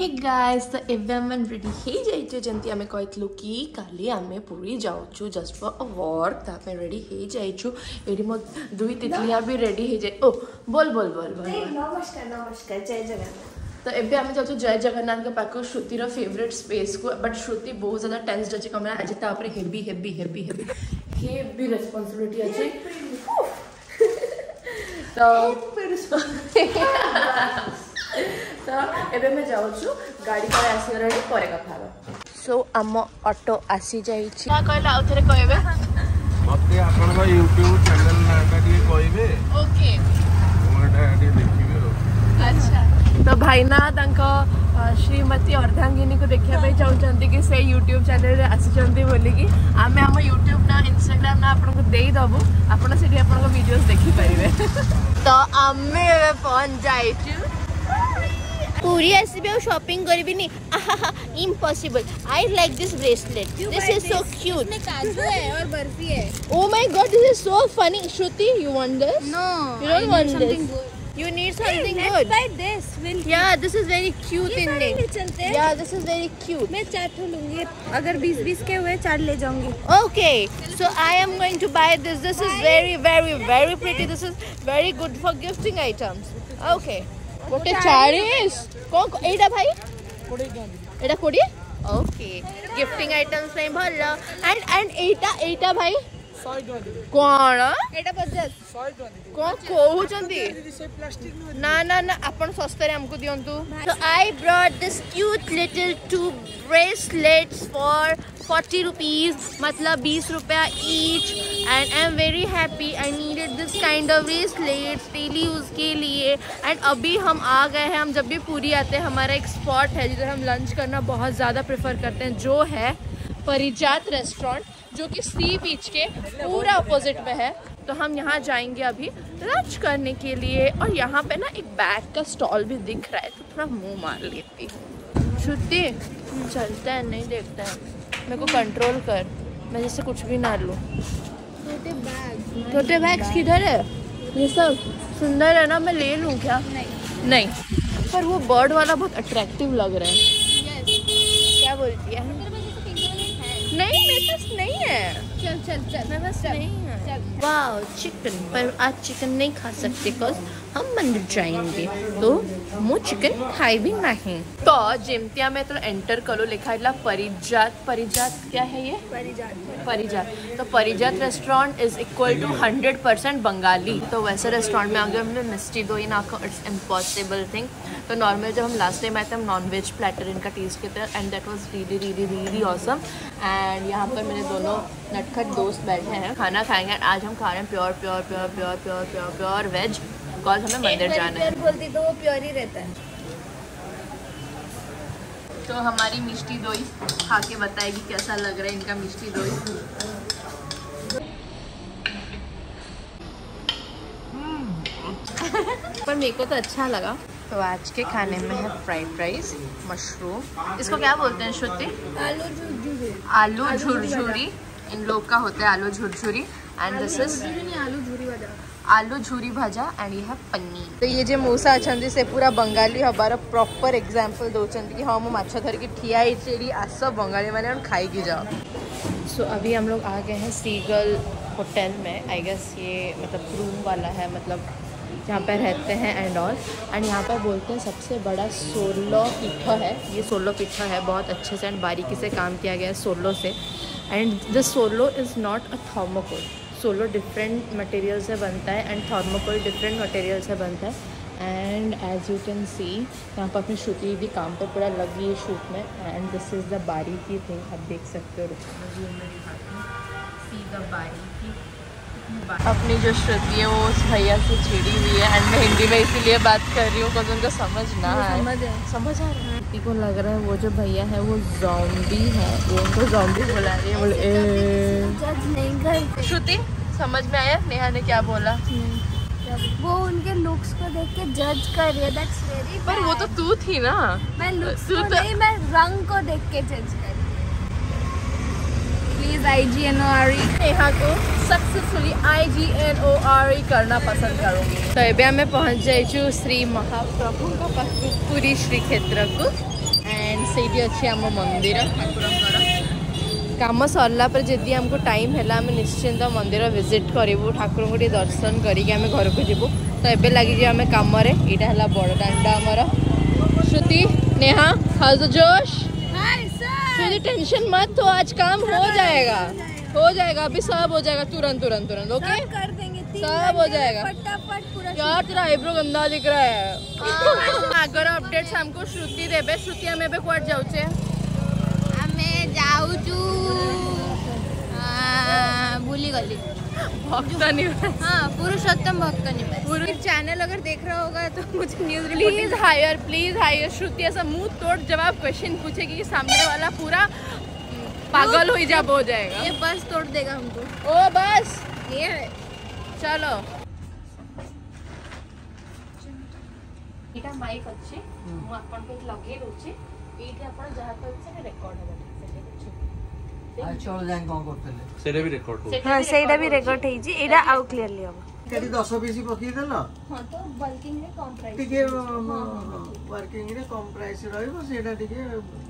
Hey guys the EVM one ready ହେଇଯାଇଛି ଯେମିତି ଆମେ କହିଥିଲୁ କି କାଲି ଆମେ ପୁରୀ ଯାଉଛୁ ଜଷ୍ଟ ଫର୍ ଅ ୱାର୍କ ତା ପାଇଁ ରେଡ଼ି ହେଇଯାଇଛୁ ଏଠି ମୋ ଦୁଇ ତିତଲିଆ ବି ରେଡ଼ି ହେଇଯାଇ ଓ ବୋଲ ବୋଲ ବୋଲ ବୋଲ ନମସ୍କାର ନମସ୍କାର ଜୟ ଜଗନ୍ନାଥ ତ ଏବେ ଆମେ ଯାଉଛୁ ଜୟ ଜଗନ୍ନାଥଙ୍କ ପାଖକୁ ଶ୍ରୁତିର ଫେଭରେଟ୍ ସ୍ପେସ୍କୁ ବଟ୍ ଶ୍ରୁତି ବହୁତ ଜ୍ୟାଦା ଟେନ୍ସ ଅଛି କ'ଣ ଆଜି ତା ଉପରେ heavy heavy heavy heavy heavy responsibility ଅଛି ତ ତ ଏବେ ଆମେ ଯାଉଛୁ ଗାଡ଼ି ତଳେ ଆସିଗଲାଣି ପରେ କଥା ହେବା ସୋ ଆମ ଅଟୋ ଆସିଯାଇଛି କହିଲେ ଆଉ ଥରେ କହିବେ ମୋତେ ଆପଣଙ୍କ ୟୁଟ୍ୟୁବ୍ ଚ୍ୟାନେଲ୍ ନାଁଟା ଟିକେ କହିବେ ଓକେ ଆଚ୍ଛା ତ ଭାଇନା ତାଙ୍କ ଶ୍ରୀମତୀ ଅର୍ଦ୍ଧାଙ୍ଗିନୀକୁ ଦେଖିବା ପାଇଁ ଚାହୁଁଛନ୍ତି କି ସେ ୟୁଟ୍ୟୁବ୍ ଚ୍ୟାନେଲ୍ରେ ଆସିଛନ୍ତି ବୋଲିକି ଆମେ ଆମ ୟୁଟ୍ୟୁବ୍ ନା ଇନଷ୍ଟାଗ୍ରାମ୍ ନା ଆପଣଙ୍କୁ ଦେଇଦେବୁ ଆପଣ ସେଠି ଆପଣଙ୍କ ଭିଡ଼ିଓସ୍ ଦେଖିପାରିବେ ତ ଆମେ ଏବେ ଯାଇଛୁ पूरी शॉपिंग आहा impossible I like this bracelet this is so cute इसमें काजू है और बर्फी है ओ my god this is so funny Shruti you want this no you don't want this you need something good buy this will या this is very cute in net या this is very cute मैं चार ठो लूंगी अगर 20 20 के हुए चार ले जाऊंगी okay so I am going to buy this this is very very very pretty this is very good for gifting items okay গোটে চাড়িশ কোন এইটা ভাই এটা কোড়িয়ে ওকে গিফটিং আইটমস পাই ভাল এন্ড এন্ড এইটা এইটা ভাই কোন এটা পচাশ কোন কহুচন্তি না না না আপন সস্তারে আমকু দিয়ন্তু so I brought this cute little two bracelets for forty rupees मतलब बीस रुपया each and I am very happy I needed this kind of bracelet daily use के लिए एंड अभी हम आ गए हैं हम जब भी पूरी आते हैं हमारा एक स्पॉट है जिधर हम लंच करना बहुत ज़्यादा प्रेफर करते हैं जो है परिजात रेस्टोरेंट जो कि सी बीच के पूरा अपोजिट में है तो हम यहाँ जाएंगे अभी लंच करने के लिए और यहाँ पे ना एक बैग का स्टॉल भी दिख रहा है तो थोड़ा मुंह मार लेती हूँ छुट्टी चलते हैं नहीं देखते हैं मेरे को कंट्रोल कर मैं जैसे कुछ भी ना लूँ छोटे बैग्स किधर है ये सब सुंदर है ना मैं ले लूँ क्या नहीं नहीं पर वो बर्ड वाला बहुत अट्रैक्टिव लग रहा है क्या बोलती है नहीं मेरे पास नहीं है चल चल चल मेरे पास नहीं है वाह चिकन पर आज चिकन नहीं खा सकते बिकॉज हम मंदिर जाएंगे तो चिकन खाई भी नहीं तो જેમ में तो एंटर करो लिखा है परिजात परिजात क्या है ये परिजात परिजात तो Parijat restaurant is equal to hundred percent Bengali तो वैसे रेस्टोरेंट में आगे हमने मिस्टी दो ही ना इट्स इम्पॉसिबल थिंग तो नॉर्मल जब हम लास्ट टाइम आए थे हम नॉन वेज प्लेटर इनका टेस्ट किया था and that was really really really awesome and यहाँ पर मेरे दोनों नटखट दोस्त बैठे हैं खाना खाएंगे एंड आज हम खा रहे हैं pure pure pure pure pure pure pure veg because हमें मंदिर जाना है बोलती तो वो प्योर ही रहता है तो हमारी मिष्टी दोई खा के बताएगी कैसा लग रहा है इनका मिष्टी दोई हम्म। पर मेरे को तो अच्छा लगा तो आज के खाने में है फ्राइड राइस मशरूम इसको क्या बोलते हैं श्रुति आलू झुरझुरी आलू झुरझुरी इन लोग का होता है आलू झुरझुरी एंड दिस इज आलू झूरी भाजा एंड यू है पनीर तो ये जो मूसा अच्छा से पूरा बंगाली हमारा प्रॉपर एग्जाम्पल दौरान कि हाँ मुझे धरिकी ठिया आस बंगाली मैंने खाई जाओ सो so, अभी हम लोग आ गए हैं सीगल होटल में आई गेस ये मतलब रूम वाला है मतलब यहाँ पर रहते हैं एंड ऑल एंड यहाँ पर बोलते हैं सबसे बड़ा सोलो पीठा है ये सोलो पीठा है बहुत अच्छे से एंड बारीकी से काम किया गया है सोलो से and the solo is not a thermocol solo different material से बनता है एंड थर्मोकोल डिफरेंट मटेरियल से बनता है and as you can see यहाँ पर अपनी श्रुति भी काम पर पूरा लगी है शूट में एंड दिस इज़ द बारी की थिंग आप देख सकते हो रुको मैं सी द बारी की अपनी जो श्रुति है वो उस भैया से छिड़ी हुई है एंड मैं हिंदी में इसीलिए बात कर रही हूँ क्योंकि उनको समझ ना आए समझ आ रहा है किसी को लग रहा है वो जो भैया है वो जॉम्बी है वो उनको जॉम्बी बुला रही है बोले श्रुति समझ में आया नेहा ने क्या बोला वो उनके लुक्स को देख के जज कर रही है पर वो तो तू थी ना मैं लुक्स तो नहीं मैं रंग को देख के जज कर please I G N O R E Neha को successfully I G N O R E करना पसंद करूँगी तो अभी मैं पहुँच जाइ श्री महाप्रभु पुरी क्षेत्र को एंड से अच्छे आम मंदिर कम सरला पर जदि आमको टाइम है निश्चिंत मंदिर भिजिट करूँ ठाकुर को दर्शन करें घर को जीव तो ये लगे आम कम यहाँ है बड़ आमर श्रुति नेहा हाउस जोश कोई टेंशन मत तो आज काम हो जाएगा हो जाएगा अभी सब हो जाएगा तुरंत तुरंत तुरंत ओके कर देंगे सब हो जाएगा यार तेरा आईब्रो गंदा दिख रहा है हाँ। अगर अपडेट हमको श्रुति देबे श्रुति हमें बे कुआट जाऊ छे हमें हाँ, जाऊ छू भूली गली भक्ता हाँ, पुरुषोत्तम भक्त निवास चैनल अगर देख रहा होगा तो मुझे news please hire please hire Shruti ऐसा मुंह तोड़ जवाब क्वेश्चन पूछेगी कि सामने वाला पूरा हम्म, पागल हो जाब हो जाएगा ये बस तोड़ देगा हमको ओ बस ये चलो माइक अच्छे ଅଛି ମୁଁ ଆପଣଙ୍କୁ ଲଗେଇ ଦଉଛି ଏଇଠି ଆପଣ ଯାହା କହିବେ ସେଇଟା ବି ରେକର୍ଡ ହଁ ସେଇଟା ବି ରେକର୍ଡ ହେଇଛି ଏଇଟା ଆଉ କ୍ଲିୟରଲି ହବ ସେଠି ଦଶ ପିସ୍ ପକେଇଦେଲ ଟିକେ ୱାର୍କିଂରେ କମ୍ ପ୍ରାଇସ୍ ରହିବ ସେଇଟା ଟିକେ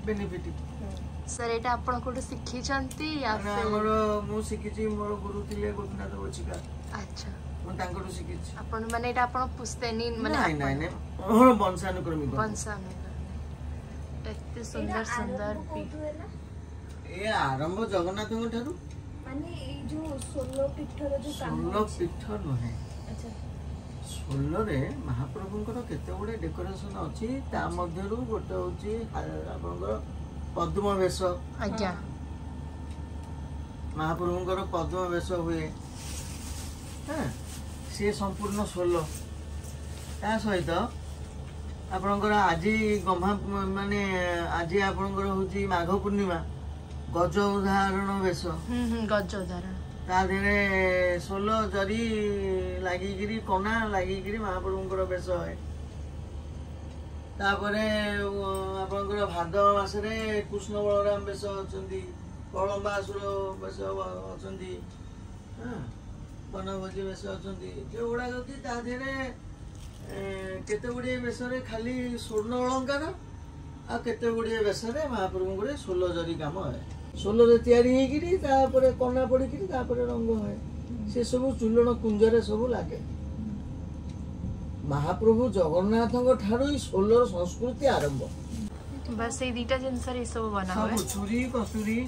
ବେନିଫିଟ୍ ସାର୍ ଏଇଟା ଆପଣ କୋଉଠୁ ଶିଖିଛନ୍ତି ଆମର ମୁଁ ଶିଖିଛି ମୋର ଗୁରୁ ଥିଲେ ଗୋପୀନାଥ ବୋଚିକା ଆଚ୍ଛା ମୁଁ ଶିଖିଛି ଆପଣ ମାନେ ଏଇଟା ଆପଣ ପୁସ୍ତେନି ମାନେ ବଂଶାନୁକ୍ରମିକ ଏତେ ସୁନ୍ଦର ସୁନ୍ଦର ଆରମ୍ଭ ଜଗନ୍ନାଥଙ୍କ ଠାରୁ ସୋଲରେ ମହାପ୍ରଭୁଙ୍କର କେତେ ଗୁଡ଼ିଏ ଡେକୋରେସନ ଅଛି ତା ମଧ୍ୟରୁ ଗୋଟେ ହଉଛି ଆପଣଙ୍କର ପଦ୍ମ ବେଶ ମହାପ୍ରଭୁଙ୍କର ପଦ୍ମ ବେଶ ହୁଏ ସିଏ ସମ୍ପୂର୍ଣ୍ଣ ସୋଲ ତା ସହିତ ଆପଣଙ୍କର ଆଜି ଗମ୍ଭା ମାନେ ଆଜି ଆପଣଙ୍କର ହଉଛି ମାଘ ପୂର୍ଣ୍ଣିମା ଗଜ ଉଦାହରଣ ବେଶ ଗଜ ଉଦାହରଣ ତା ଦେହରେ ସୋଲ ଜରି ଲାଗିକିରି କନା ଲାଗିକିରି ମହାପ୍ରଭୁଙ୍କର ବେଶ ହୁଏ ତାପରେ ଆପଣଙ୍କର ଭାଦ ମାସରେ କୃଷ୍ଣ ବଳରାମ ବେଶ ଅଛନ୍ତି କଳମ୍ବାସୁର ବେଶ ଅଛନ୍ତି ବନଭୋଜି ବେଶ ଅଛନ୍ତି ଯେଉଁଗୁଡ଼ାକ କି ତା ଦେହରେ କେତେ ଗୁଡ଼ିଏ ବେଶରେ ଖାଲି ସ୍ୱର୍ଣ୍ଣ ଅଳଙ୍କାର ଆଉ କେତେ ଗୁଡ଼ିଏ ବେଶରେ ମହାପ୍ରଭୁଙ୍କର ସୋଲ ଜରି କାମ ହୁଏ সোলরে তৈরি হয়েকি তাপরে কনা পড়ি তাপরে রঙ হয় সেসব চুলণ কুঞ্জরে সব লাগে মহাপ্রভু জগন্নাথ ঠারু সোলর সংস্কৃতি আরম্ভ বাস এই দুইটা জিনিসের এসব বানা হয় ছুরি কসুরি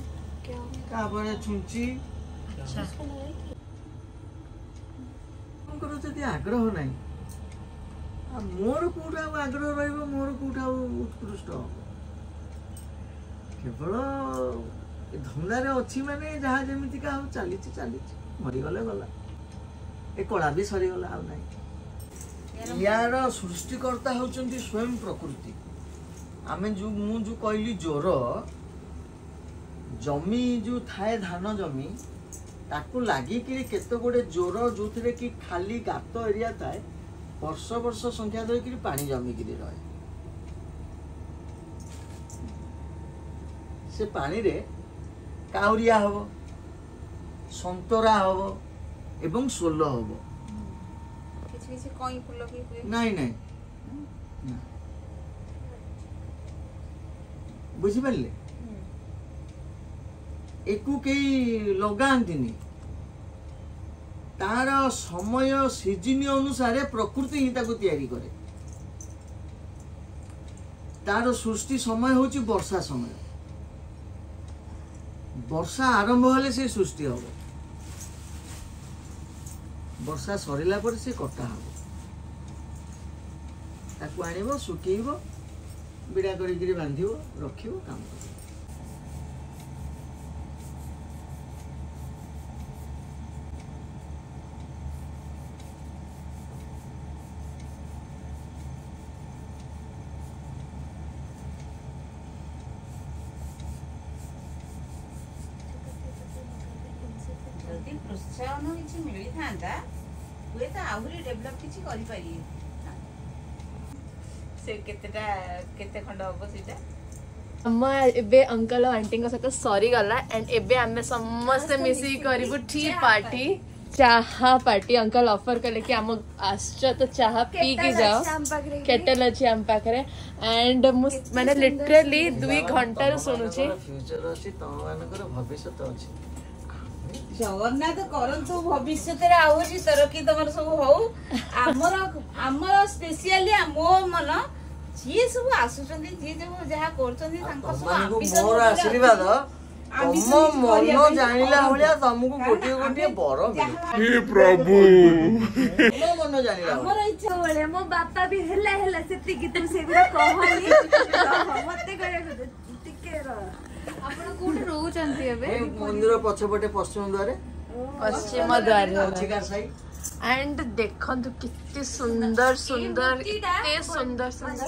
তারপরে ছুঞ্চি ଆପଣଙ୍କର ଯଦି ଆଗ୍ରହ ନାହିଁ ଆଉ ମୋର କେଉଁଟା ଆଉ ଆଗ୍ରହ ରହିବ ମୋର କେଉଁଟା ଆଉ ଉତ୍କୃଷ୍ଟ ହେବ କେବଳ ଏ ଧନ୍ଦାରେ ଅଛି ମାନେ ଯାହା ଯେମିତିକା ଆଉ ଚାଲିଛି ଚାଲିଛି ମରିଗଲେ ଗଲା ଏ କଳା ବି ସରିଗଲା ଆଉ ନାହିଁ ୟାର ସୃଷ୍ଟିକର୍ତ୍ତା ହେଉଛନ୍ତି ସ୍ୱୟଂ ପ୍ରକୃତି ଆମେ ଯେଉଁ ମୁଁ ଯେଉଁ କହିଲି ଜ୍ୱର ଜମି ଯେଉଁ ଥାଏ ଧାନ ଜମି ତାକୁ ଲାଗିକିରି କେତେ ଗୁଡ଼ିଏ ଜ୍ୱର ଯେଉଁଥିରେ କି ଖାଲି ଗାତ ଏରିଆ ଥାଏ ବର୍ଷ ବର୍ଷ ସଂଖ୍ୟା ଧରିକିରି ପାଣି ଜମିକିରି ରହେ ସେ ପାଣିରେ କାଉରିଆ ହେବ ସନ୍ତରା ହେବ ଏବଂ ସୋଲ ହେବ ନାଇଁ ନାଇଁ ବୁଝିପାରିଲେ ଏକୁ କେହି ଲଗାନ୍ତିନି ତାର ସମୟ ସିଜିନ ଅନୁସାରେ ପ୍ରକୃତି ହିଁ ତାକୁ ତିଆରି କରେ ତାର ସୃଷ୍ଟି ସମୟ ହେଉଛି ବର୍ଷା ସମୟ ବର୍ଷା ଆରମ୍ଭ ହେଲେ ସେ ସୃଷ୍ଟି ହେବ ବର୍ଷା ସରିଲା ପରେ ସେ କଟା ହେବ ତାକୁ ଆଣିବ ଶୁଖେଇବ ବିଡ଼ା କରିକିରି ବାନ୍ଧିବ ରଖିବ କାମ କରିବ ଯଦି ପ୍ରୋତ୍ସାହନ କିଛି ମିଳିଥାନ୍ତା ହୁଏତ ଆହୁରି ଡେଭଲପ୍ କିଛି କରିପାରିବେ ସେ କେତେଟା କେତେ ଖଣ୍ଡ ହବ ସେଇଟା ଆମ ଏବେ ଅଙ୍କଲ ଆଣ୍ଟିଙ୍କ ସହିତ ସରିଗଲା ଆଣ୍ଡ ଏବେ ଆମେ ସମସ୍ତେ ମିଶିକି କରିବୁ ଟି ପାର୍ଟି ଚାହା ପାର୍ଟି ଅଙ୍କଲ ଅଫର କଲେ କି ଆମ ଆସୁଛ ତ ଚାହା ପିଇକି ଯାଅ କେଟେଲ ଅଛି ଆମ ପାଖରେ ଆଣ୍ଡ ମୁଁ ମାନେ ଲିଟରାଲି ଦୁଇ ଘଣ୍ଟାରୁ ଶୁଣୁଛି ଫ୍ୟୁଚର ଅଛି ତମମାନଙ୍କର ଭବିଷ୍ୟତ ଅଛି ଜଗନ୍ନାଥ କରନ୍ତୁ ଭବିଷ୍ୟତରେ ଆହୁରି ତରକି ତମର ସବୁ ହଉ ଆମର ଆମର ସ୍ପେସିଆଲି ମୋ ମନ ଯିଏ ସବୁ ଆସୁଛନ୍ତି ଯିଏ ସବୁ ଯାହା କରୁଛନ୍ତି ତାଙ୍କ ସବୁ ମୋର ଆଶୀର୍ବାଦ ଟିକେ ର ଆପଣ କୋଉଠି ରହୁଛନ୍ତି ଏବେ ମନ୍ଦିର ପଛପଟେ ପଶ୍ଚିମ ଦ୍ୱାରେ ପଶ୍ଚିମ ଦ୍ୱାରେ ଅଧିକାର ସାହି एंड देखो कितने ସୁନ୍ଦର सुंदर कितने सुंदर सुंदर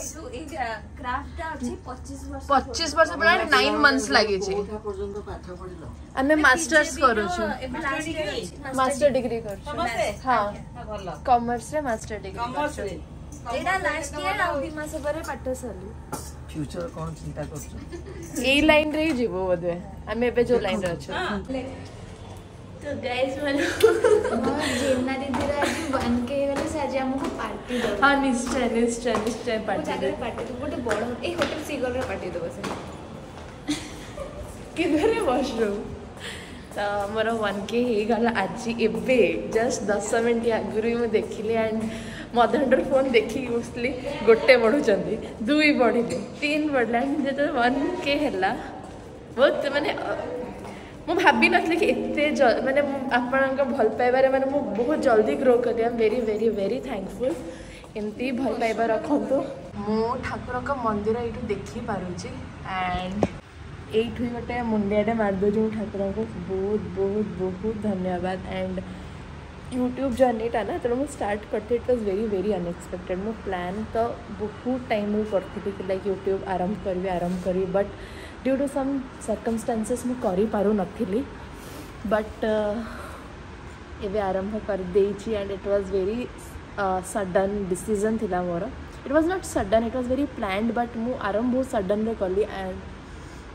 पच्चीस वर्ष पूरा नाइन मंथ्स लगे आम मास्टर्स करुचु मास्टर ଡିଗ୍ରୀ कर हाँ कमर्स रे मास्टर डिग्री एटा लास्ट ईयर आउ 2 मास परे पाठ ફ્યુચર કોણ ચિંતા કરશો એ લાઈન રહી જીવો બધે અમે હવે જો લાઈન રહો છો તો ગાઈસ મને જેમના દીદી રાજુ બનકે ગલે સાજે અમુક પાર્ટી દો હા નિશ્ચય નિશ્ચય નિશ્ચય પાર્ટી દો પાર્ટી તો ગોટે બડ એ હોટેલ સિગલ રે પાર્ટી દો બસે કિધરે વોશરૂમ ତ ମୋର ୱାନ୍ କେ ହେଇଗଲା ଆଜି ଏବେ ଜଷ୍ଟ ଦଶ ମିନିଟ୍ ଆଗରୁ ମୁଁ ଦେଖିଲି ଆଣ୍ଡ मो फोन देखी मोस्टली गोटे बढ़ुं दुई बढ़े तीन बढ़ला जो तो वन के हेला बहुत तो मानने मु भाव नी कि मानते आपण भल पाइबार मैं मुझे बहुत जल्दी ग्रो कर वेरी वेरी वेरी थैंकफुल एमती भल पाइबा रखु मु ठाकुर मंदिर ये देखी पारे एंड ये गोटे मुंडियाटे मारद ठाकुर को बहुत बहुत बहुत धन्यवाद एंड यूट्यूब जर्नी था ना जब हम स्टार्ट करते it was very very unexpected मैं प्लान तो बहुत टाइम करती थी कि लाइक यूट्यूब आरंभ करी आरंभ करी but due to some circumstances ମୁଁ କରିପାରୁନଥିଲି ବଟ୍ ଏବେ ଆରମ୍ଭ କରିଦେଇଛି and it was very sudden decision ଥିଲା ମୋର it was not sudden it was very planned but ମୁଁ ଆରମ୍ଭ ବହୁତ ସଡନ୍ରେ କଲି ଆଣ୍ଡ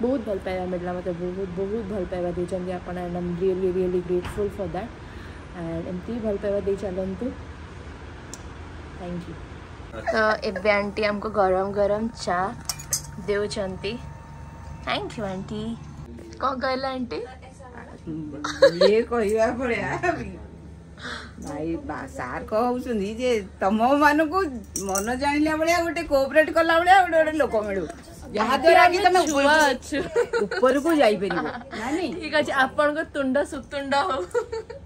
ବହୁତ ଭଲ ପାଇବା ମିଳିଲା ମୋତେ ବହୁତ ବହୁତ ଭଲ ପାଇବା ଦେଇଛନ୍ତି ଆପଣ and um really really grateful for that and ଏମିତି ଭଲ ପାଇବା ଦେଇ ଚାଲନ୍ତୁ ଥ୍ୟାଙ୍କ ୟୁ ତ ଏବେ ଆଣ୍ଟି ଆମକୁ ଗରମ ଗରମ ଚା ଦେଉଛନ୍ତି ଥ୍ୟାଙ୍କ ୟୁ ଆଣ୍ଟି କ'ଣ କହିଲା ଆଣ୍ଟି ଇଏ କହିବା ଭଳିଆ ଭାଇ ସାର୍ କହୁଛନ୍ତି ଯେ ତମମାନଙ୍କୁ ମନ ଜାଣିଲା ଭଳିଆ ଗୋଟେ କୋଅପରେଟ୍ କଲା ଭଳିଆ ଗୋଟେ ଗୋଟେ ଲୋକ ମିଳୁ ଯାହାଦ୍ୱାରା କି ତମେ ଉପରକୁ ଯାଇପାରିବ ଠିକ ଅଛି ଆପଣଙ୍କ ତୁଣ୍ଡ ସୁତୁଣ୍ଡ ହଉ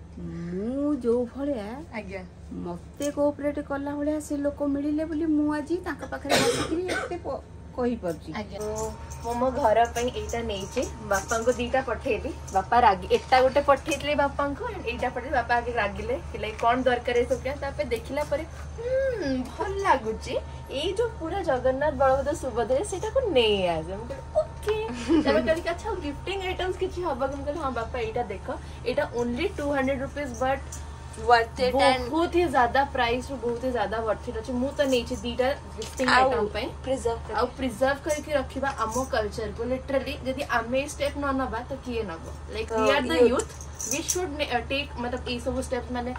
जो भाया मत कोपरेट कला भाया से लोक मिले मुझे पाखे मो घर बापा को दीटा पठेली बापा रागी एटा गोटे पठे बापा यही पठे बापा आगे रागिले कि कौन दरकार देख ला भल लगुच यो पूरा जगन्नाथ बलभद्र सुभद्रे से नहीं आज अच्छा गिफ्टिंग आइटम्स हाँ बापा यहाँ देख यू हंड्रेड रुपीज बट बहुत ही ज्यादा प्राइस बहुत ही ज्यादा वर्थ इट अछि मु त नेछि दीटा गिफ्टिंग आइटम पे प्रिजर्व आ प्रिजर्व करके रखिबा अमो कल्चर को लिटरली यदि आमे स्टेप न नबा त तो किए नबो like we are the youth we should take मतलब ए सब स्टेप माने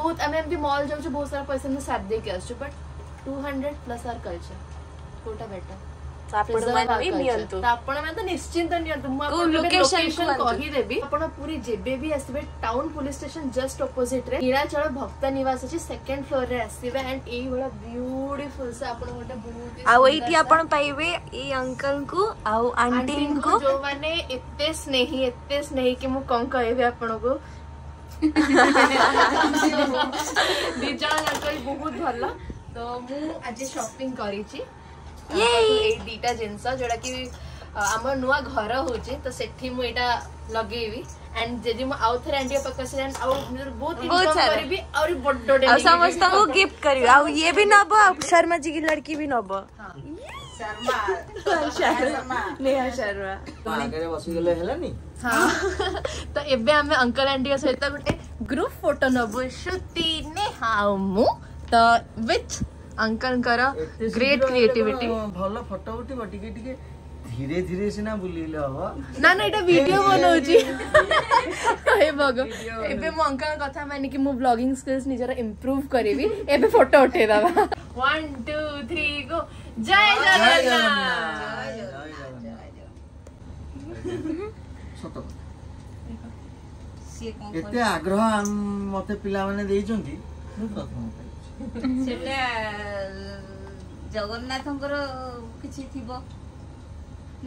बहुत आमे भी मॉल जाउ तो बहुत सारा पैसा में साथ दे के आछु बट 200 प्लस आर कल्चर कोटा बेटर ଆପଣ ମାନେ ତ ନିଶ୍ଚିନ୍ତ ନିଅନ୍ତୁ ମୁଁ ଆପଣଙ୍କୁ କହିଦେବି ଆପଣ ପୁରୀ ଯେବେ ବି ଆସିବେ town police station just opposite ରେ ନୀଳାଚଳ ଭକ୍ତ ନିବାସ ଅଛି ସେକେଣ୍ଡ ଫ୍ଲୋର ରେ ଆସିବେ ଆଣ୍ଡ ଏଇଭଳିଆ ବ୍ୟୁଟିଫୁଲ ସେ ଆପଣ ଗୋଟେ ବହୁତ ଆଉ ଏଇଠି ଆପଣ ପାଇବେ ଏଇ ଅଙ୍କଲଙ୍କୁ ଆଉ ଆଣ୍ଟିଙ୍କୁ ଯୋଉମାନେ ଏତେ ସ୍ନେହୀ ଏତେ ସ୍ନେହୀ କି ମୁଁ କଣ କହିବି ଆପଣଙ୍କୁ ଦି ଜଣ ଯାକ ବହୁତ ଭଲ ତ ମୁଁ ଆଜି ସପିଂ କରିଛି ଏଇ ଦୁଇଟା ଜିନିଷ ଯେଉଁଟାକି ଆମ ନୂଆ ଘର ହେଉଛି ତ ସେଠି ମୁଁ ଏଇଟା ଲଗେଇବି ଆଣ୍ଡ ଯଦି ମୁଁ ଆଉ ଥରେ ଆଣ୍ଟି ପାଖକୁ ଆସିଲେ ଆଉ ବହୁତ ବହୁତ କରିବି ଆହୁରି ବଡ଼ ଆଉ ସମସ୍ତଙ୍କୁ ଗିଫ୍ଟ କରିବି ଆଉ ଇଏ ବି ନବ ଆଉ ଶର୍ମା ଜି କି ଲଡ଼କି ବି ନବ ଶର୍ମା ନେହା ଶର୍ମା ବସିଗଲେ ହେଲାନି ତ ଏବେ ଆମେ ଅଙ୍କଲ ଆଣ୍ଟିଙ୍କ ସହିତ ଗୋଟେ ଗ୍ରୁପ ଫଟୋ ନବୁ ଶ୍ରୁତି ନେହା ଆଉ ମୁଁ ତ ୱିଥ୍ अंकल करा ग्रेट क्रिएटिविटी भलो फोटो उठिबो टिके टिके धीरे धीरे सेना बुलीले हवा ना ना एटा वीडियो बनाउ छी हे भग एबे मु अंकल कथा माने कि मु ब्लॉगिंग स्किल्स निजर इंप्रूव करेबी एबे फोटो उठे दबा 1 2 3 गो जय जगन्नाथ आग्रह मते पिला माने ସେଭଳିଆ ଜଗନ୍ନାଥଙ୍କର କିଛି ଥିବ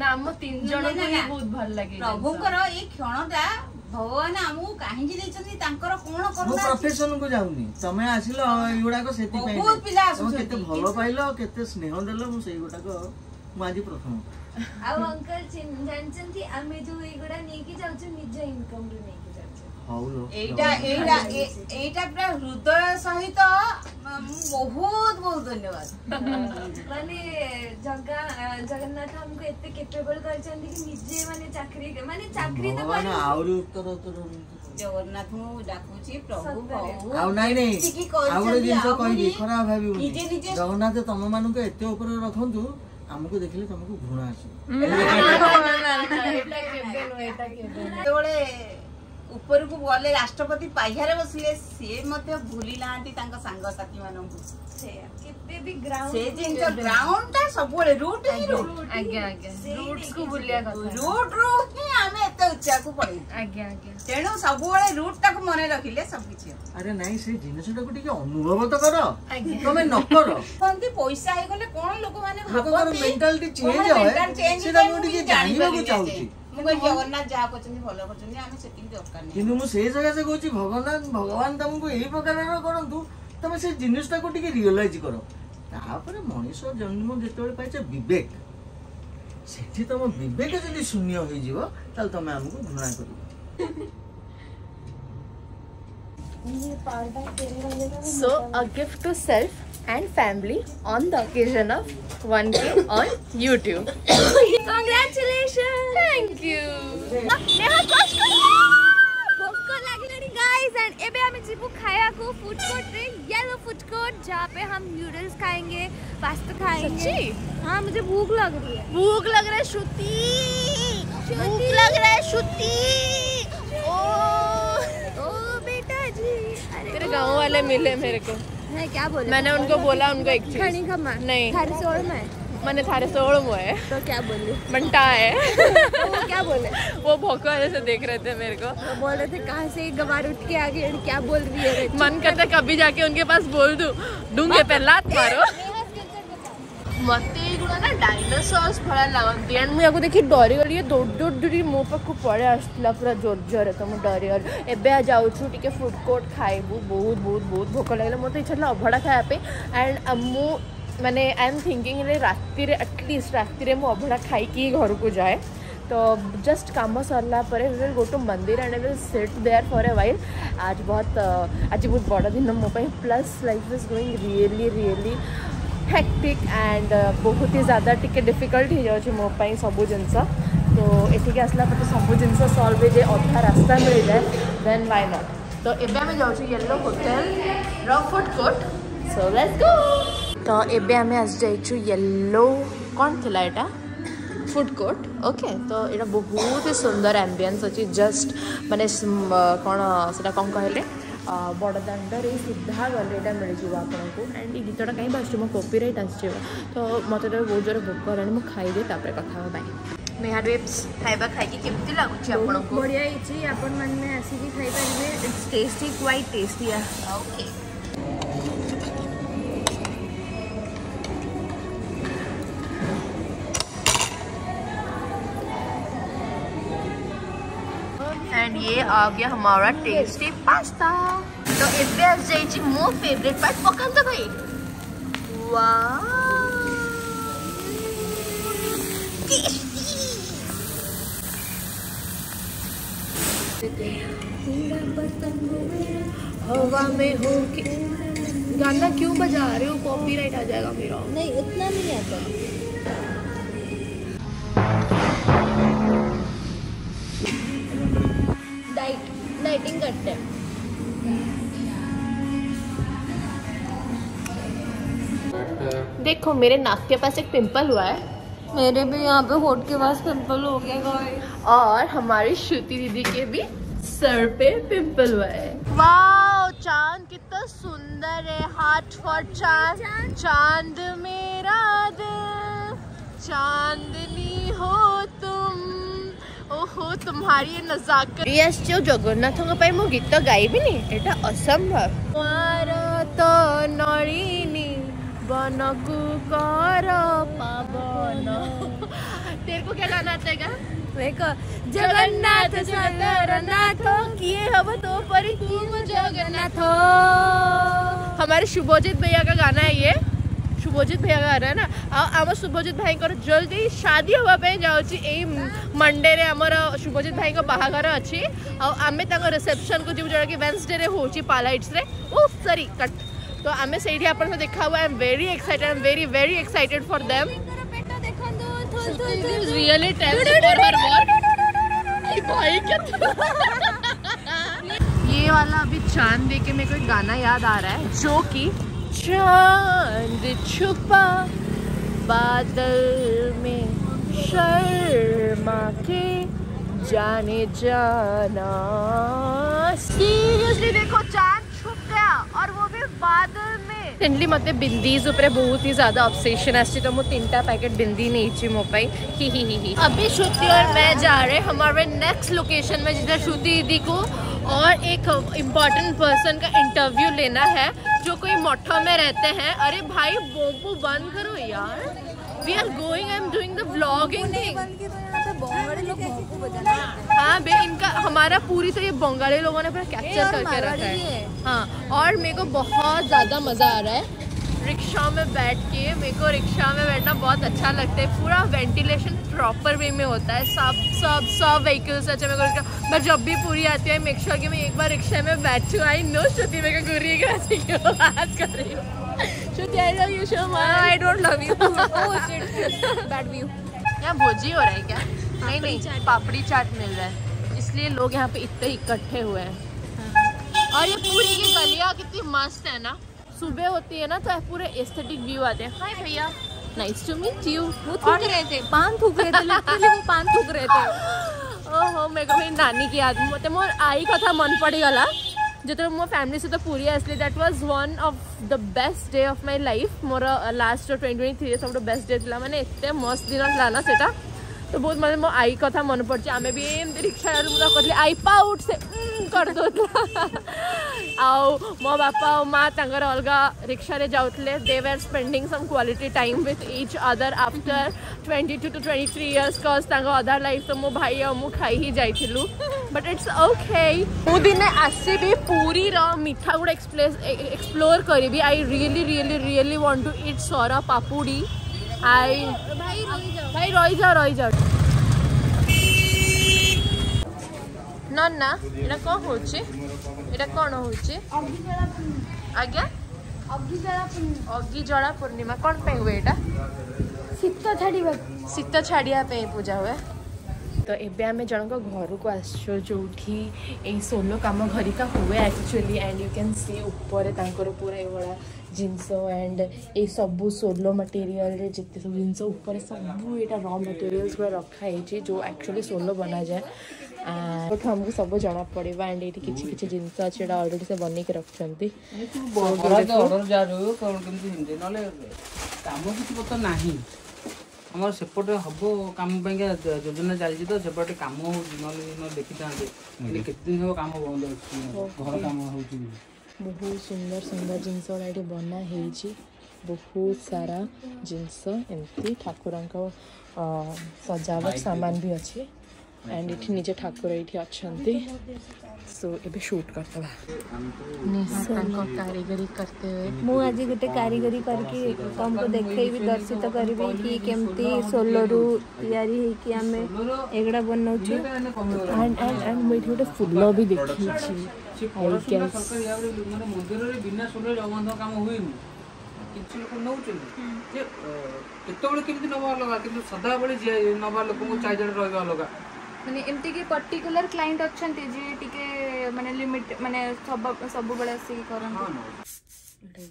ନା ଆମ ତିନି ଜଣଙ୍କୁ ବହୁତ ଭଲ ଲାଗେ ପ୍ରଭୁଙ୍କର ଏଇ କ୍ଷଣଟା ଭଗବାନ ଆମକୁ କାହିଁକି ଦେଇଛନ୍ତି ତାଙ୍କର କଣ କରୁନା ପ୍ରଫେସନ କୁ ଯାଉନି ତମେ ଆସିଲ ଏଗୁଡାକ ସେଥିପାଇଁ ବହୁତ ପିଲା ଆସୁଛନ୍ତି କେତେ ଭଲ ପାଇଲ କେତେ ସ୍ନେହ ଦେଲ ମୁଁ ସେଇଗୁଡାକ ମୁଁ ଆଜି ପ୍ରଥମ ଆଉ ଅଙ୍କଲ ଜାଣିଛନ୍ତି ଆମେ ଯୋଉ ଏଇଗୁଡା ନେଇକି ଯାଉଛୁ ନିଜ ଇନକମ ରୁ ନେଇ এইটা এইটা এইটা পুরা হৃদয় সহিত ମୁଁ ବହୁତ ବହୁତ ଧନ୍ୟବାଦ ମାନେ ଜଗା ଜଗନ୍ନାଥ ଆମକୁ ଏତେ କେପେବଲ କରିଛନ୍ତି କି ନିଜେ ମାନେ ଚାକିରି ମାନେ ଚାକିରି ତ ଆହୁରି ଉତ୍ତର ଉତ୍ତର ଜଗନ୍ନାଥଙ୍କୁ ଡାକୁଛି ପ୍ରଭୁ ଆଉ ନାଇଁ ନାଇଁ ଆଉ ଗୋଟେ ଜିନିଷ କହିବି ଖରାପ ଭାବିବୁନି ଜଗନ୍ନାଥ ତମ ମାନଙ୍କୁ ଏତେ ଉପରେ ରଖନ୍ତୁ ଆମକୁ ଦେଖିଲେ ତମକୁ ଘୃଣା ଆସିବ ଯେତେବେଳେ ଉପରକୁ ଗଲେ ରାଷ୍ଟ୍ରପତି ପାହ୍ୟାରେ ବସିଲେ ସିଏ ମଧ୍ୟ ଭୁଲି ନାହାନ୍ତି ତାଙ୍କ ସାଙ୍ଗସାଥି ମାନଙ୍କୁ ସବୁବେଳେ ଆମେ ଏତେ ଉଚ୍ଚାକୁ ପଳେଇ ତେଣୁ ସବୁବେଳେ ରୁଟ୍ ଟାକୁ ମନେ ରଖିଲେ ସବୁକିଛି ଆରେ ନାଇଁ ସେ ଜିନିଷଟାକୁ ଟିକେ ଅନୁଭବ ତ କର ତମେ ନ କର କହନ୍ତି ପଇସା ହେଇଗଲେ କଣ ଲୋକମାନେ ଭାବନ୍ତି ମେଣ୍ଟାଲିଟି ଚେଞ୍ଜ ହେବ ଟିକେ ଜାଣିବାକୁ ଚାହୁଁଛି କିନ୍ତୁ ମୁଁ ସେଇ ସକାଶେ କହୁଛି ଭଗବାନ ଭଗବାନ ତମକୁ ଏଇ ପ୍ରକାରର କରନ୍ତୁ ତମେ ସେ ଜିନିଷଟାକୁ ଟିକେ ରିଅଲାଇଜ କର ତାପରେ ମଣିଷ ଜନ୍ମ ଯେତେବେଳେ ପାଇଛ ବିବେକ ସେଠି ତମ ବିବେକ ଯଦି ଶୂନ୍ୟ ହେଇଯିବ ତାହେଲେ ତମେ ଆମକୁ ଘୃଣା କରିବ So, a gift to self and family on the occasion of 1K on YouTube. Congratulations! Thank you! Guys and अभी हम जीपू खाया को फूड कोर्ट रे येलो फूड कोर्ट जहाँ पे हम नूडल्स खाएंगे पास्ता खाएंगे हाँ मुझे भूख लग रही है भूख लग रहा है श्रुति भूख लग रहा है श्रुति ओ ओ बेटा जी अरे तेरे गांव वाले मिले मेरे को क्या बोला मैंने उनको बोला उनको एक चीज नहीं थारे सोड़ में मैंने थारे सोड़ में है तो क्या बोली मंटा है तो वो क्या बोले वो भौको वाले से देख रहे थे मेरे को वो बोल रहे थे कहाँ से गवार उठ के आ गई क्या बोल रही है मन करता कभी जाके उनके पास बोल दू दूंगे हाँ। पहला मारो ମତେ ଏଇଗୁଡ଼ା ନା ଡାଇନୋସର୍ସ ଭଳିଆ ଲାଗନ୍ତି ଆଣ୍ଡ ମୁଁ ୟାକୁ ଦେଖି ଡରିଗଲି ଇଏ ଦୌଡ଼ ଦୌଡ଼ ଦୌଡ଼ି ମୋ ପାଖକୁ ପଳେଇ ଆସୁଥିଲା ପୁରା ଜୋର ଜୋରରେ ତ ମୁଁ ଡରିଗଲି ଏବେ ଆ ଯାଉଛୁ ଟିକେ ଫୁଡ଼୍ କୋର୍ଟ ଖାଇବୁ ବହୁତ ବହୁତ ବହୁତ ଭୋକ ଲାଗିଲା ମୋତେ ଇଚ୍ଛା ହେଲା ଅଭଡ଼ା ଖାଇବା ପାଇଁ ଆଣ୍ଡ ମୁଁ ମାନେ ଆଇ ଏମ୍ ଥିଙ୍କିଂ ହେଲେ ରାତିରେ ଆଟଲିଷ୍ଟ ରାତିରେ ମୁଁ ଅଭଡ଼ା ଖାଇକି ଘରକୁ ଯାଏ तो जस्ट काम सरला will go to mandir and will sit there for a while आज बहुत आज बहुत बड़ दिन मोपाई plus life is going really really hectic and uh, बहुत ही ज़्यादा टी डिफिकल्ट हो मोपाई सब जिन तो ये आसला पर सब जिन सल्व हो जाए अधा रास्ता मिल जाए देन वाई नट तो ये आम जाऊँ येलो होटेल रफुट कोर्ट सो लेट्स गो तो ये आम आज जाइ येलो कौन थी ये फुड कोर्ट ओके तो यहाँ बहुत ही सुंदर एम्बिएंस अच्छी जस्ट मानने कौन से कौन कहले ବଡ଼ଦାଣ୍ଡରେ ସିଧା ଗଲେଟା ମିଳିଯିବ ଆପଣଙ୍କୁ ଆଣ୍ଡ ଏ ଗୀତଟା କାହିଁ ବାସୁଛି ମୋ କପିରାଇଟ୍ ଆସିଯିବ ତ ମୋତେ ତ ବହୁତ ଜୋରରେ ଭୋକ ହେଲାଣି ମୁଁ ଖାଇବି ତାପରେ କଥା ହେବା ପାଇଁ ମେହାର ୱେବ୍ସ ଖାଇବା ଖାଇକି କେମିତି ଲାଗୁଛି ଆପଣଙ୍କୁ ବଢ଼ିଆ ହେଇଛି ଆପଣମାନେ ଆସିକି ଖାଇପାରିବେ it's tasty quite tasty okay ये आ गया हमारा टेस्टी पास्ता तो इब्बे मोर फेवरेट पार्ट पकड़ दो भाई हवा में हो गाना क्यों बजा रहे हो कॉपीराइट आ जाएगा मेरा नहीं उतना नहीं आता लाइटिंग करते हैं देखो मेरे नाक के पास एक पिंपल हुआ है मेरे भी यहाँ पे होट के पास पिंपल हो गया और हमारी श्रुति दीदी के भी सर पे पिंपल हुआ है वाह चांद कितना सुंदर है हार्ट फॉर चांद चांद मेरा दिल चांदनी हो तो ओहो तुम्हारी ये नजाकत जो जगन्नाथ রিয়াশ্চ জগন্নাথଙ୍କ ପାଇଁ ମୁଁ ଗୀତ ଗାଇବିନି ଏଟା ଅସମ୍ଭବ ମୋର ତ ନଳିନୀ ବନକୁ कर पावन तेरे को क्या गाना आता है गा? देखो जगन्नाथ जगन्नाथ किए हम तो परी पर जगन्नाथ हमारे शुभोजित भैया का गाना है ये सुभजित भाई घर है ना आम सुभजित भाई जल्दी शादी हवापे जाऊँगी मंडे आमर सुभजित भाई बाहाघर अच्छी आम रिसेप्शन को जो कि वेन्सडे हो पालाइट्स ओह सरी कट तो आम से देखा I am very excited I am very very excited for them ये वाला अभी चांद देखे मेरे को एक गाना याद आ रहा है जो कि चांद छुपा बादल में शर्मा के जाने जाना सीरियसली देखो चांद छुप गया और वो भी बादल में रिसेंटली मत मतलब बिंदीज ऊपर बहुत ही ज्यादा ऑब्सेशन आसी तो मुझे तीन टा पैकेट बिंदी नहीं ची मो पाई ही ही ही अभी श्रुति और मैं जा रहे हमारे नेक्स्ट लोकेशन में जिधर श्रुति दीदी को और एक इम्पॉर्टेंट पर्सन का इंटरव्यू लेना है जो कोई मोटा में रहते हैं अरे भाई बोबो बंद करो यार we are going I am doing the blogging हाँ बे इनका हमारा पूरी तो ये बंगाली लोगों ने अपना कैप्चर करके रखा है हाँ और मेरे को बहुत ज़्यादा मज़ा आ रहा है रिक्शा में बैठ के मेरे को रिक्शा में बैठना बहुत अच्छा लगता है पूरा वेंटिलेशन प्रॉपर वे में होता है सब सब सब व्हीकल्स अच्छे मेरे को रिक्शा मैं जब भी पूरी आती है मेक श्योर कि मैं एक बार रिक्शा में बैठूँ आई नो श्रुति मेरे को गुरी क्यों बात कर रही हूँ Shruti I love you so I don't love you view क्या भोजी हो रहा है क्या नहीं नहीं पापड़ी चाट मिल रहा है इसलिए लोग यहाँ पे इतने इकट्ठे हुए हैं हाँ। और ये पूरी की गलिया कितनी मस्त है ना सुबह होती है ना तो पूरे एस्थेटिक व्यू आते हैं हाय भैया नाइस टू मीट यू वो थूक रहे थे पान थूक रहे थे लिटरली वो पान थूक रहे थे ओहो मेरे को मेरी नानी की याद मत तो मोर आई कथा मन पड़ी गला जो तो मो फैमिली से तो पूरी असली that was one of the best day of my life more last 2023 सबटो बेस्ट डे थी मैंने इतने मस्त दिन लाना सेटा तो बहुत मन मो आई कथा मन पड़े आम भी एमती रिक्शा मुझे कहली आई पाउट से करदोला मो बापा माँ तांर अलग रिक्शा जाते they are spending some quality time with each other after twenty two to twenty three years cause other life तो मो भाई और मु खाई जाइलु बट इट्स ओके दिन आसबि पूरी मिठा गुड़ा एक्सप्लोर करी I really really really want to eat sir पापुड़ी আর ভাই রয়ে যাও রয়ে যাও না না এটা কম হচ্ছে এটা কোণ হচ্ছে আজ্ঞা অগ্নি জড়া পূর্ণিমা কোণ পাই হুয়ে এটা শীত ছাড়া শীত ছাড়া পূজা হুয়ে তো এবে আমি জনক ঘরকু আসছো যেটি এই সোলো কাম ঘরিকা হুয়ে actually and you can see উপরে তাঁর পুরা এভাবে ଜିନିଷ ଆଣ୍ଡ ଏଇ ସବୁ ସୋଲୋ ମଟେରିଆଲ୍ରେ ଯେତେ ସବୁ ଜିନିଷ ଉପରେ ସବୁ ଏଇଟା ର ମଟେରିଆଲ୍ସ ଗୁଡ଼ା ରଖାହେଇଛି ଯେଉଁ ଆକ୍ଚୁଆଲି ସୋଲୋ ବନାଯାଏ ଏଠୁ ଆମକୁ ସବୁ ଜଣା ପଡ଼ିବ ଆଣ୍ଡ ଏଇଠି କିଛି କିଛି ଜିନିଷ ଅଛି ଏଇଟା ଅଲରେଡ଼ି ସେ ବନେଇକି ରଖିଛନ୍ତି କାମ କିଛି ପତ୍ର ନାହିଁ ଆମର ସେପଟେ ହବ କାମ ପାଇଁକା ଯୋଜନା ଚାଲିଛି ତ ସେପଟେ କାମ ହେଉଛି ନହେଲେ ଦେଖିଥାନ୍ତେ କେତେ ଦିନ ହେବ କାମ ବନ୍ଦ ଅଛି ଘର କାମ ହେଉଛି ବହୁତ ସୁନ୍ଦର ସୁନ୍ଦର ଜିନିଷ ଗୁଡ଼ା ଏଠି ବନା ହେଇଛି ବହୁତ ସାରା ଜିନିଷ ଏମିତି ଠାକୁରଙ୍କ ସଜାବଟ ସାମାନ ବି ଅଛି అండ్ ఇటు నిజ ఠాకూర్ ఇటు అచ్చంది సో ଏବେ ସୁଟ୍ କରିଦେବା ତାଙ୍କ କାରିଗରୀ କରିତେ ମୁଁ ଆଜି ଗୋଟେ କାରିଗରୀ କରିକି ତମକୁ ଦେଖେଇବି ଦର୍ଶିତ କରିବି କି କେମିତି ସୋଲରୁ ତିଆରି ହେଇକି ଆମେ ଏଗୁଡ଼ା ବନାଉଛୁ ଆଣ୍ଡ ଆଣ୍ଡ ଆଣ୍ଡ ମୁଁ ଏଠି ଗୋଟେ ଫୁଲ ବି ଦେଖେଇଛି ମନ୍ଦିରରେ ବିନା ସୋଲରେ ଜଗନ୍ନାଥ କାମ ହୁଏନି କିଛି ଲୋକ ନେଉଛନ୍ତି ଯେ କେତେବେଳେ କେମିତି ନେବା ଅଲଗା କିନ୍ତୁ ସଦାବେଳେ ନବା ଲୋକଙ୍କୁ ଚାହିଦା ରହିବା ଅଲଗା ମାନେ ଏମିତିକି ପର୍ଟିକୁଲାର କ୍ଲାଏଣ୍ଟ ଅଛନ୍ତି ଯିଏ ଟିକେ ମାନେ ଲିମିଟ ମାନେ ସବୁବେଳେ ଆସିକି କରନ୍ତି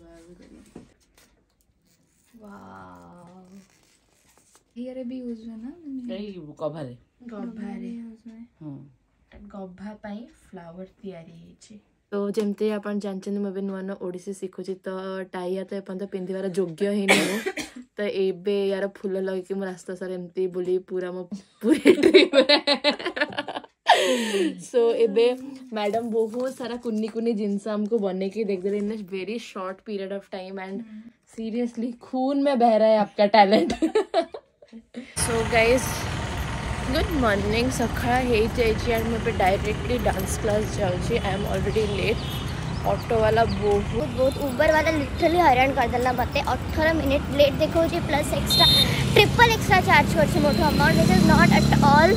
ଇଏରେ ବି ୟୁଜ୍ ହୁଏ ନା ଏଇ ଗଭାରେ ଗଭାରେ ୟୁଜ୍ ହୁଏ ହଁ ଗଭା ପାଇଁ ଫ୍ଲାୱାର ତିଆରି ହେଇଛି तो जमी आप जानते मुझे नुआ ओडी शिखुच तो टाइ तो एपर्त पिंधार योग्य ही नहीं तो ये यार फूल लगे मो रास्ता सारा एमती बुल पूरा मो सो ए मैडम बहुत सारा कुन्नी कुन्नी जिनस आमको बनई के देखते in very short period of time and seriously खून में बह रहा है आपका talent so guys good morning सका मुझे डायरेक्टली डांस क्लास जाऊँ I am already late auto वाला बहुत बहुत ऊबर वाला लिटरली हरण कर देना मत अठर मिनिट लेट देखो plus extra triple extra charge करोट amount this is not at all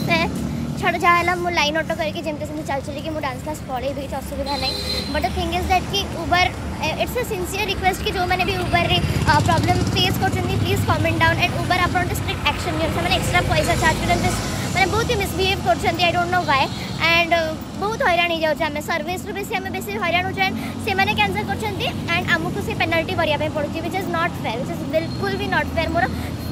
छाड़ जहाँ मुझ लाइन ऑटो करके जमी चल चल कि डांस क्लास पढ़े किसी तो असुविधा नहीं but the thing is that कि Uber it's a sincere request कि जो मैंने भी उबर रे प्रॉब्लम फेस कर please comment down and Uber आप स्ट्रिक्ट एक्शन नहीं मैंने एक्स्ट्रा पैसा चार्ज करते मैंने बहुत ही मिसबिहेव कर आई डोट नो वाए एंड बहुत हईराण हो आम सर्विस रू बेस हईरा हो जाए से मैंने कैनसल करेंड आमको से पेनाल्टी भरिया पड़ी which is not fair which is बिलकुल भी नट फेयर मोर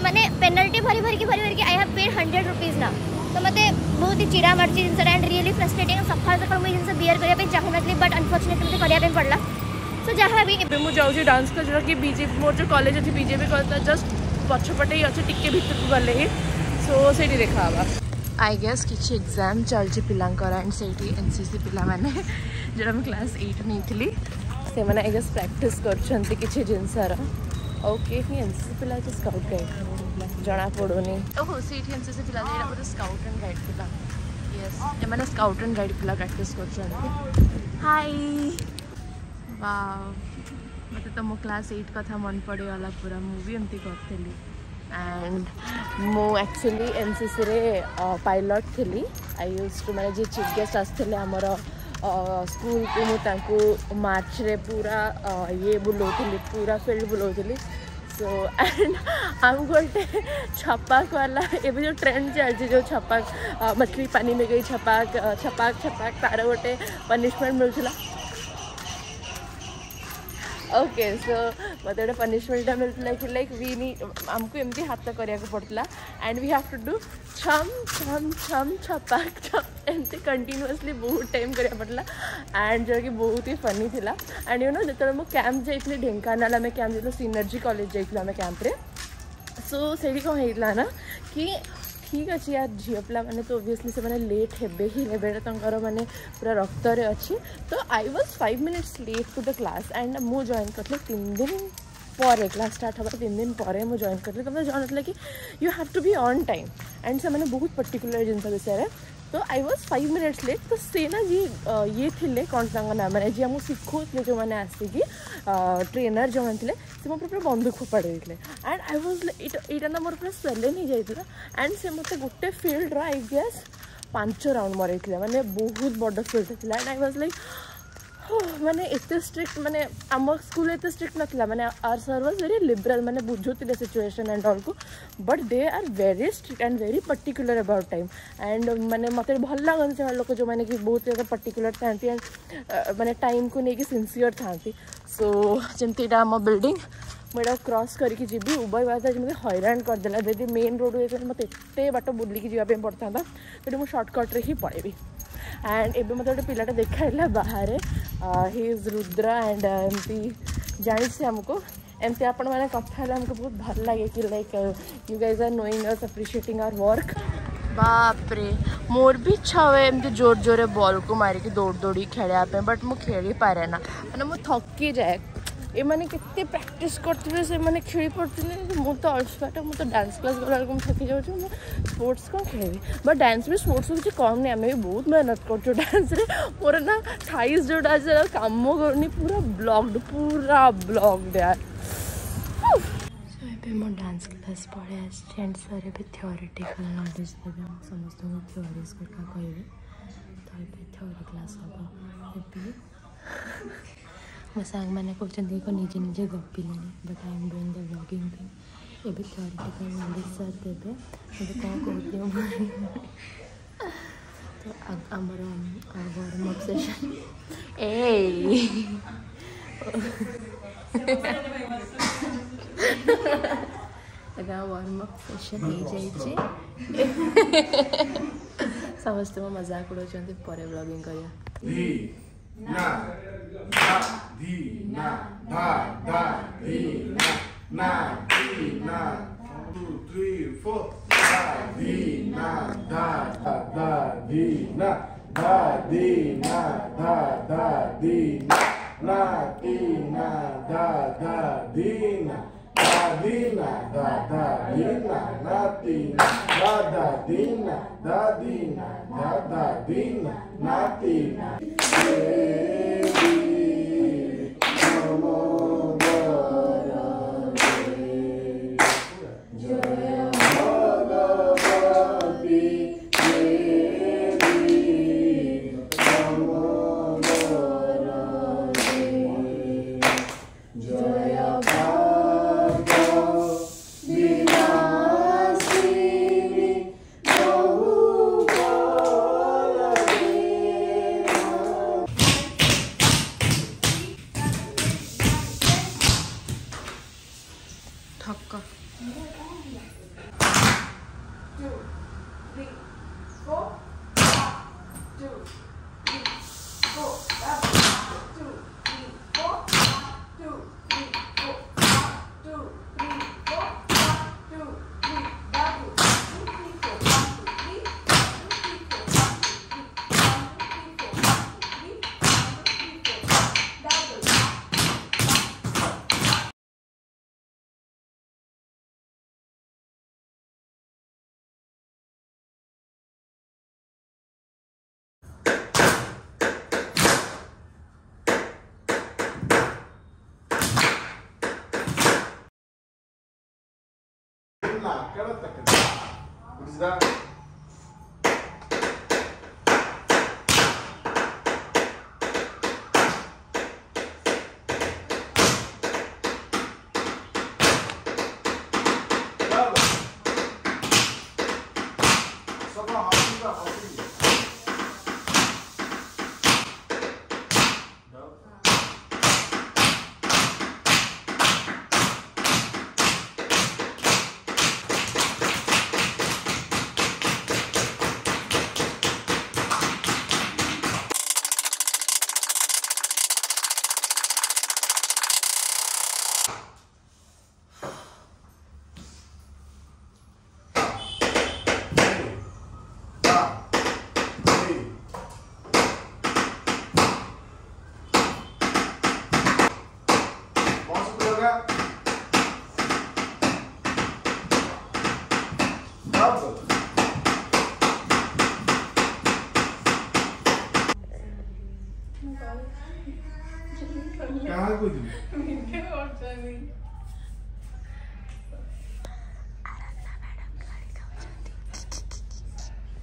मैंने पेनाल्टी भरी भर भरी भर I have paid hundred rupees ना तो मत बहुत ही चिड़ा मार्च जिन एंड रियली फ्रस्ट्रेट सफा सफा मुझे जिनसे बिहेयर करने चाहू बट अनफर्चुनेटली मतलब पड़ा सो जहाँ भी ए मुझे डांस कर जो कि बीजेपी मोर जो कलेज अच्छी बीजेपी कलेज जस्ट पक्षपटे अच्छे टिके भितर गले ही सो से देखा आई गेस कि एग्जाम चल चलिए पिलांर एंड से एनसीसी पिला जो क्लास एट नहीं से e e तो मैंने आई गेस प्राक्टिस कर किसी जिनसर ओके एनसीसी पिला स्काउट गाइड जना पड़ोनी ओहो सी एन सी पिला स्काउट एंड गाइड पिला ये मैंने स्काउट एंड गाइड पिला प्राक्टिस कर मत तुम क्लास एट कथा मन पड़गला पूरा मुझे एमती करी एंड मु एक्चुअली एनसीसी पायलट थी आई यूज टू मैंने जी चिफ गेस्ट आसते आमर स्कूल को मुझे मार्च रे पूरा ये बुलाऊली पूरा फिल्ड बुलाऊली सो एंड आम गोटे छपाक वाला ये जो ट्रेंड चलती जो छपाक मछली पानी में गई छपाक छपाक छपाक तार गोटे पनिशमेंट मिलूला ଓକେ ସୋ ମୋତେ ଗୋଟେ ପନିସମେଣ୍ଟଟା ମିଳୁଥିଲା କି ଲାଇକ୍ ୱି ନିଡ୍ ଆମକୁ ଏମିତି ହାତ କରିବାକୁ ପଡ଼ୁଥିଲା and we have to do ଛମ୍ ଛମ୍ ଛମ୍ ଛପାକ ଛପ୍ ଏମିତି କଣ୍ଟିନ୍ୟୁଅସଲି ବହୁତ ଟାଇମ୍ କରିବାକୁ ପଡ଼ିଲା ଆଣ୍ଡ ଯେଉଁଟାକି ବହୁତ ହି ଫନି ଥିଲା ଆଣ୍ଡ ୟୁ ନୋ ଯେତେବେଳେ ମୁଁ କ୍ୟାମ୍ପ ଯାଇଥିଲି ଢେଙ୍କାନାଳ ଆମେ କ୍ୟାମ୍ପ ଯାଇଥିଲୁ ସିନର୍ଜି କଲେଜ ଯାଇଥିଲୁ ଆମେ କ୍ୟାମ୍ପରେ ସୋ ସେଇଠି କ'ଣ ହେଇଥିଲା ନା କି ठीक अच्छे यार झीला मैंने तो ओबियसली से मैंने लेट हे ही मैंने पूरा रक्त अच्छी तो I was five minutes late to the class and मु जॉन करी तीन दिन पर क्लास स्टार्ट हाँ तीन दिन पर मुझे जॉन करी तो मैं जाना कि you have to be on time and से मैंने बहुत पर्टिकुलर जिन विषय तो I was five minutes late तो सेना जी ये ଥିଲେ କ'ଣ ତାଙ୍କ ନାମରେ ଯିଏ ଆମକୁ ଶିଖଉଥିଲେ ଯେଉଁମାନେ ଆସିକି ଟ୍ରେନର୍ ଯେଉଁମାନେ ଥିଲେ ସେ ମୋ ଉପରେ ପୁରା ବନ୍ଧୁକ ଫୋପାଡ଼ି ଦେଇଥିଲେ ଆଣ୍ଡ ଆଇ ୱାଜ୍ ଏଇଟା ଏଇଟା ନା ମୋର ପୁରା ସ୍ୱେଲେନ୍ ହେଇଯାଇଥିଲା ଆଣ୍ଡ ସେ ମୋତେ ଗୋଟେ ଫିଲ୍ଡର ଆଇ ଗେସ୍ ପାଞ୍ଚ ରାଉଣ୍ଡ ମରେଇଥିଲା ମାନେ ବହୁତ ବଡ଼ ଫିଲ୍ଡ ଥିଲା ଆଣ୍ଡ ଆଇ ୱାଜ୍ ଲାଇକ୍ मैंने एत स्ट्रिक्ट मैंने आम स्कूल एत स्ट्रिक्ट ना मैंने our sir was very liberal मैंने बुझुते situation and अल्क but they are very strict and very particular about time and मैंने मत भल लगे से लोक जो मैंने कि बहुत ज्यादा पर्टिकुलर था एंड मैंने टाइम को लेकिन सिनसीयर था सो जमती आम बिल्डिंग मुझे क्रस करी उभय बाजार जमीन हईराण करदे जी मेन रोड मतलब बाट बुल्कि पड़ता तो मुझे सर्टकट्रे ही पड़े एंड एवं मतलब गोटे पिलाटे देखा बाहर ही इज रुद्र एंड एमती जानसे आमको एमती आपण मैंने कथा हमको बहुत भल लगे कि like you guys are knowing us appreciating our work बाप मोर भी इच्छा हुए एमती जोर जोर बॉल को मारिकी दौड़ दौड़ी खेलने बट मुझे खेली पारे ना मैंने मुझे थकी जाए ये के प्राक्ट करते हैं खेली पड़ते मुझे तो अल्प छुआटा मुझे डांस क्लास गला बेलू थकी जाऊँ मुझे स्पोर्ट्स कौन खेलि बट डांस भी स्पोर्ट्स किसी कम नहीं आम भी बहुत मेहनत करो डांस मोर ना थाइस जो डांस कम कर पूरा ब्लग्ड पूरा ब्लग्ड यार मो डांस क्लास मो सांग मैंने कुछ देखो को नीचे नीचे गप्पी लेने but I am doing the vlogging thing अभी क्लॉरिटी का मंदिर साथ देते अभी कहाँ कहती हूँ तो अमर warm obsession a warm obsession हो जाए समस्त मजाक उड़ाऊँ पर ब्लॉगिंग करिया 3 na da di na da da di na na di na two three four da di na da da da di na da di na da da di na na di na da da di na Dadina, dadadina, natina, dadadina, dadina, dadadina, natina. Baby. na cara, tá? Eles dão.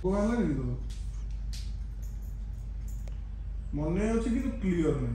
କୋଉ ହେଲା କି ତୋର ମନେ ଅଛି କିନ୍ତୁ clear ନାହିଁ